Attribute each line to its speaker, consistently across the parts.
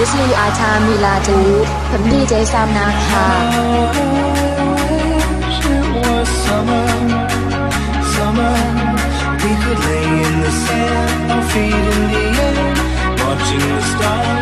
Speaker 1: ดิสลีอา
Speaker 2: ชา
Speaker 1: มีลาจูผมดีเจซามนาคา
Speaker 2: We could lay in the sand, our feet in the air, watching the stars.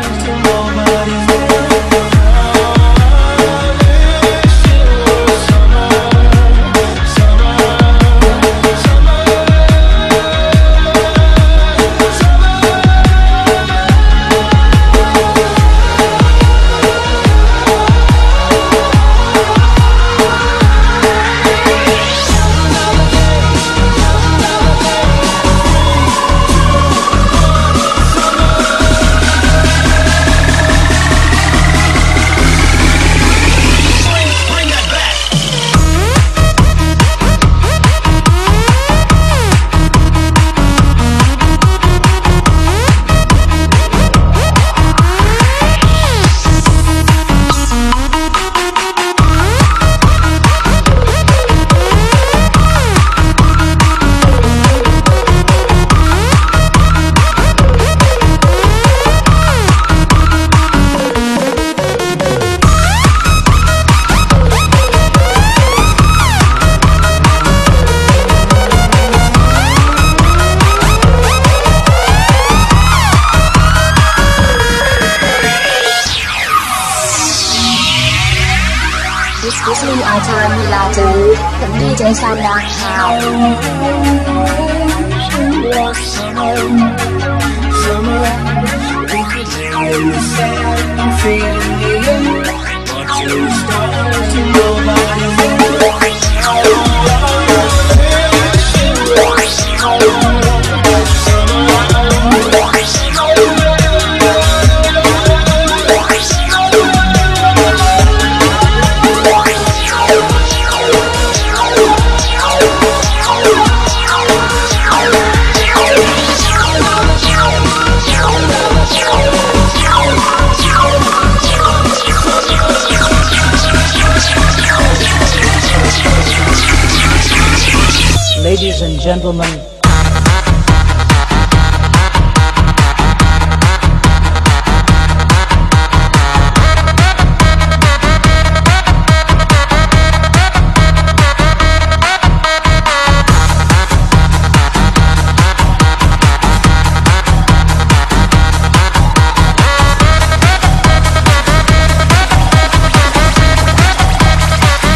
Speaker 3: Gentlemen,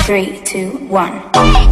Speaker 4: Three, two, one.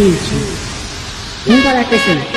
Speaker 5: Un para
Speaker 6: que.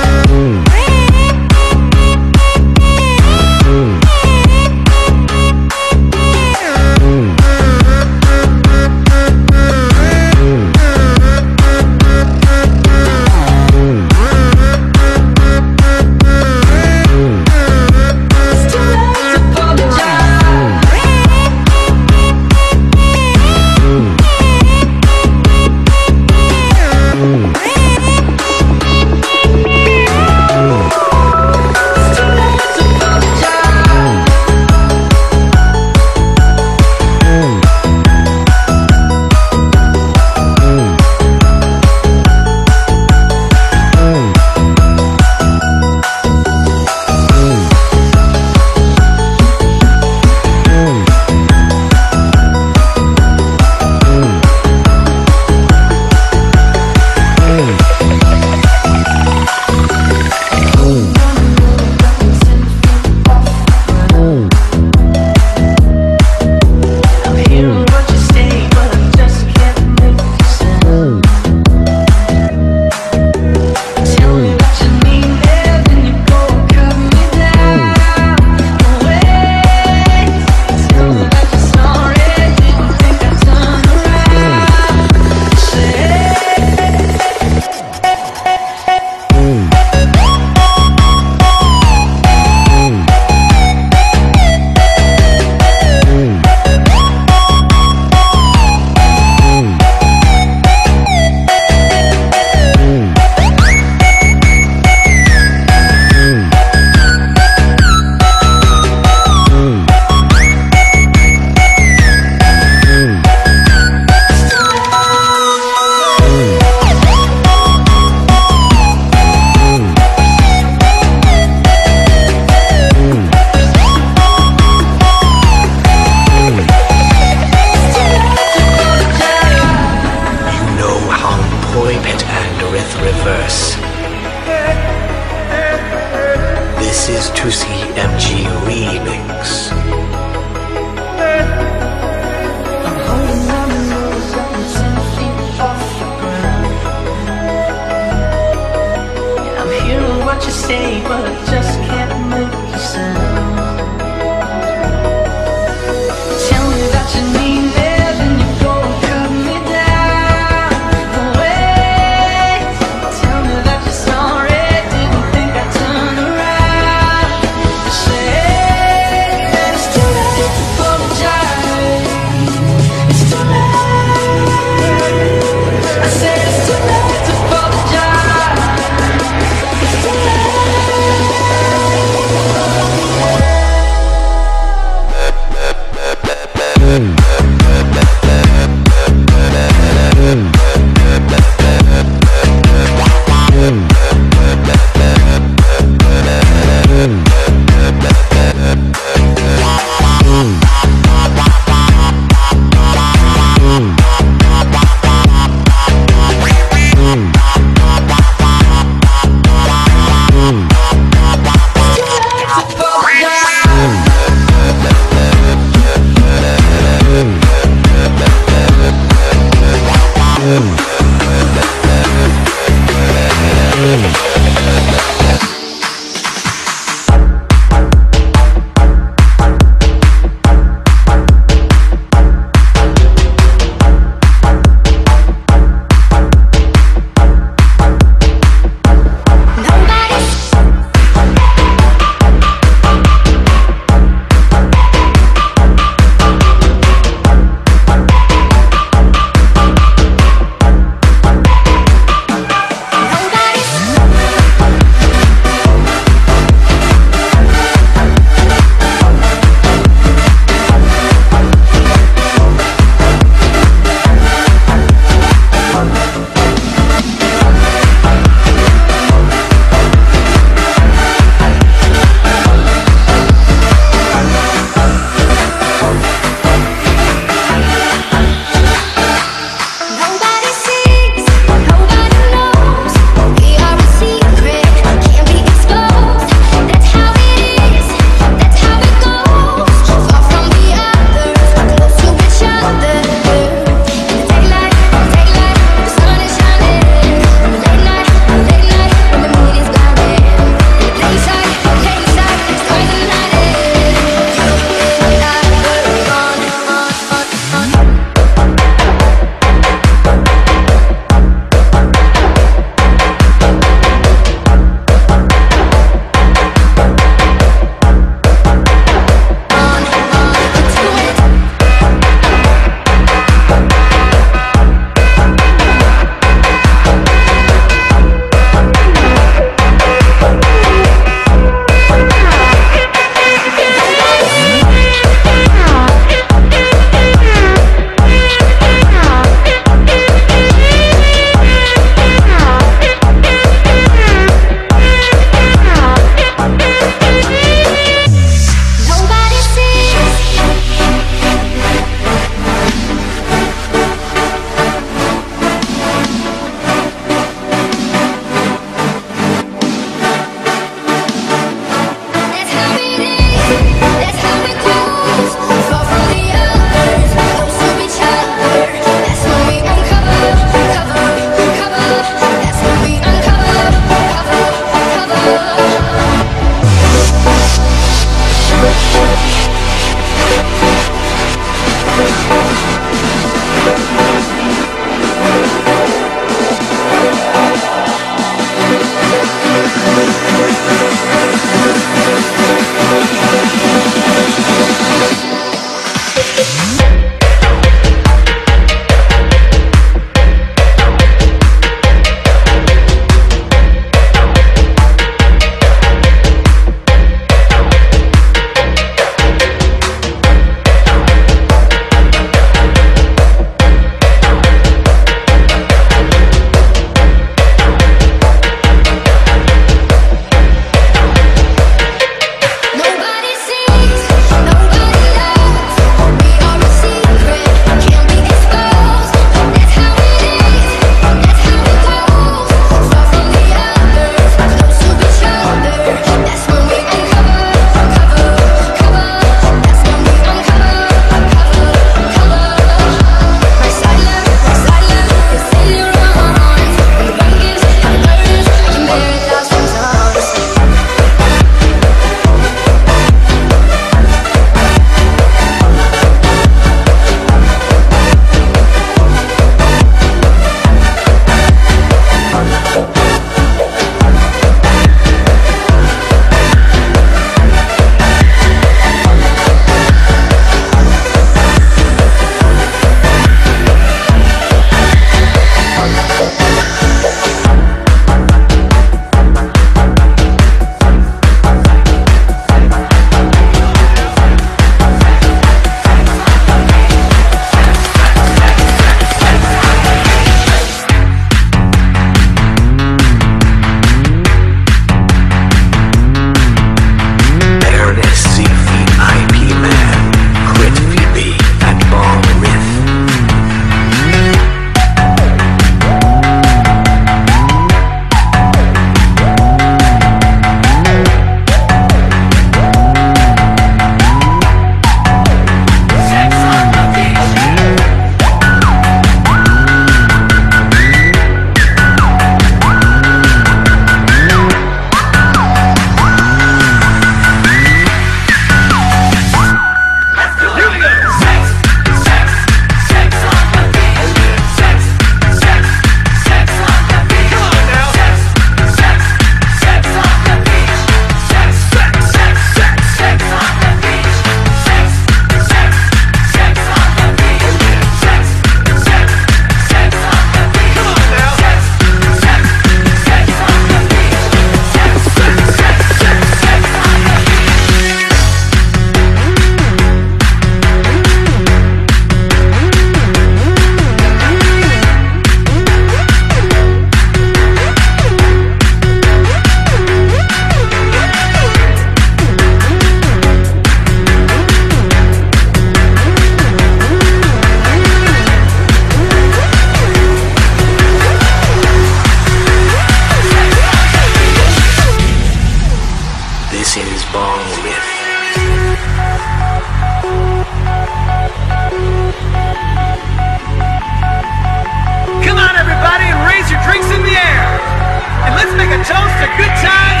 Speaker 6: a good
Speaker 7: time.